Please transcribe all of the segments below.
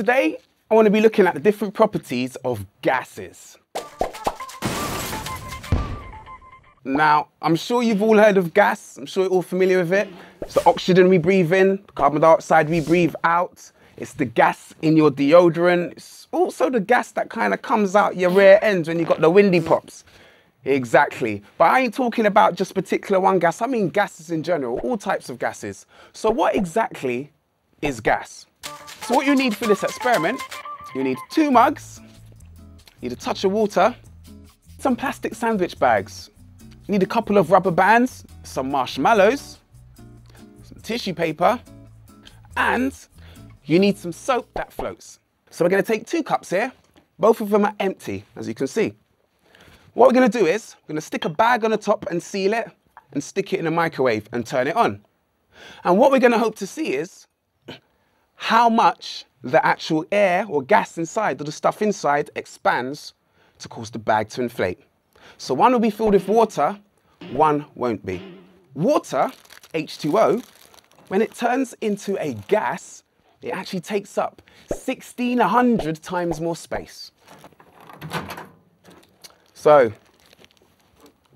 today I want to be looking at the different properties of gases. Now, I'm sure you've all heard of gas. I'm sure you're all familiar with it. It's the oxygen we breathe in, carbon dioxide we breathe out. It's the gas in your deodorant. It's also the gas that kind of comes out your rear ends when you've got the windy pops. Exactly. But I ain't talking about just particular one gas. I mean gases in general, all types of gases. So what exactly is gas? So what you need for this experiment, you need two mugs, you need a touch of water, some plastic sandwich bags, you need a couple of rubber bands, some marshmallows, some tissue paper, and you need some soap that floats. So we're gonna take two cups here. Both of them are empty, as you can see. What we're gonna do is, we're gonna stick a bag on the top and seal it, and stick it in a microwave and turn it on. And what we're gonna hope to see is how much the actual air or gas inside, or the stuff inside, expands to cause the bag to inflate. So one will be filled with water, one won't be. Water, H2O, when it turns into a gas, it actually takes up 1600 times more space. So,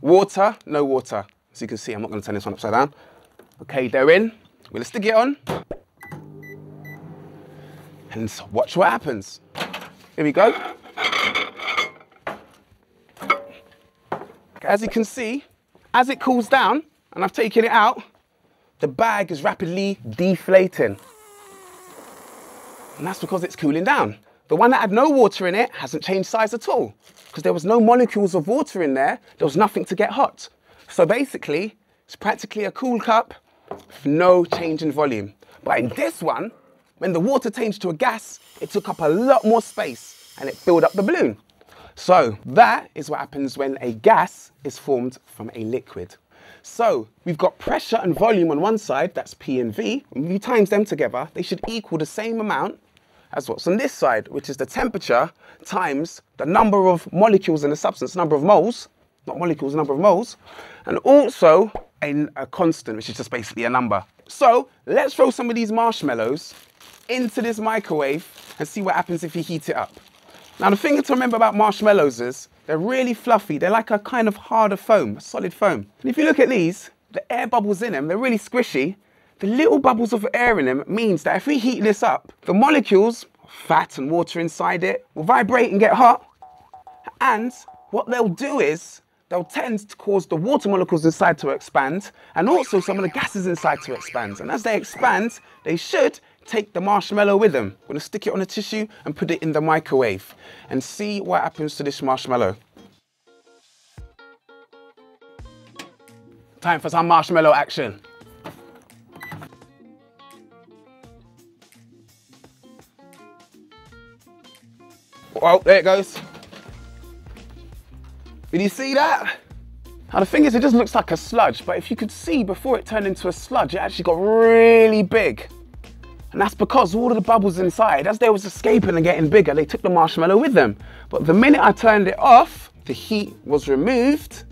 water, no water. As you can see, I'm not going to turn this one upside down. Okay, they're in. To stick it on. And watch what happens. Here we go. As you can see, as it cools down, and I've taken it out, the bag is rapidly deflating. And that's because it's cooling down. The one that had no water in it hasn't changed size at all because there was no molecules of water in there. There was nothing to get hot. So basically, it's practically a cool cup with no change in volume. But in this one, when the water changed to a gas, it took up a lot more space and it filled up the balloon. So that is what happens when a gas is formed from a liquid. So we've got pressure and volume on one side, that's P and V. When we times them together, they should equal the same amount as what's on this side, which is the temperature times the number of molecules in the substance, number of moles, not molecules, number of moles, and also a, a constant, which is just basically a number. So let's throw some of these marshmallows into this microwave and see what happens if you heat it up. Now the thing to remember about marshmallows is they're really fluffy. They're like a kind of harder foam, a solid foam. And if you look at these, the air bubbles in them, they're really squishy. The little bubbles of air in them means that if we heat this up, the molecules, fat and water inside it, will vibrate and get hot. And what they'll do is they'll tend to cause the water molecules inside to expand and also some of the gases inside to expand. And as they expand, they should take the marshmallow with them. We're gonna stick it on a tissue and put it in the microwave and see what happens to this marshmallow. Time for some marshmallow action. Well, there it goes. Did you see that? Now the thing is, it just looks like a sludge, but if you could see before it turned into a sludge, it actually got really big. And that's because all of the bubbles inside, as they was escaping and getting bigger, they took the marshmallow with them. But the minute I turned it off, the heat was removed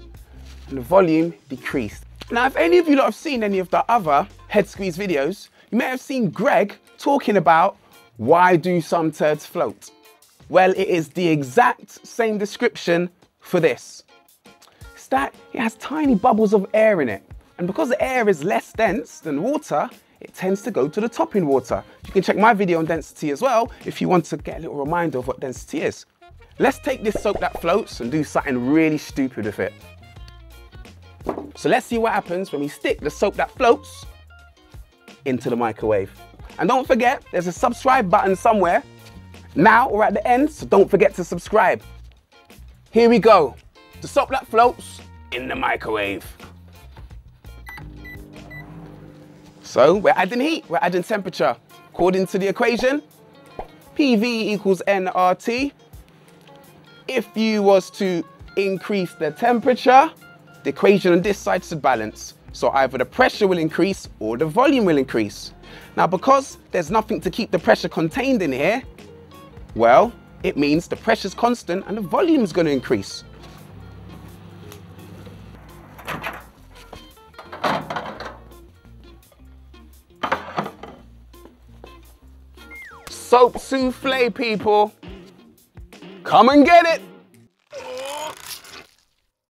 and the volume decreased. Now, if any of you lot have seen any of the other head squeeze videos, you may have seen Greg talking about why do some turds float? Well, it is the exact same description for this. It's that it has tiny bubbles of air in it. And because the air is less dense than water, it tends to go to the top in water. You can check my video on density as well if you want to get a little reminder of what density is. Let's take this soap that floats and do something really stupid with it. So let's see what happens when we stick the soap that floats into the microwave. And don't forget, there's a subscribe button somewhere, now or at the end, so don't forget to subscribe. Here we go. The soap that floats in the microwave. So we're adding heat, we're adding temperature. According to the equation, PV equals nRT. If you was to increase the temperature, the equation on this side should balance. So either the pressure will increase or the volume will increase. Now because there's nothing to keep the pressure contained in here, well, it means the pressure's constant and the volume's gonna increase. soap souffle, people. Come and get it.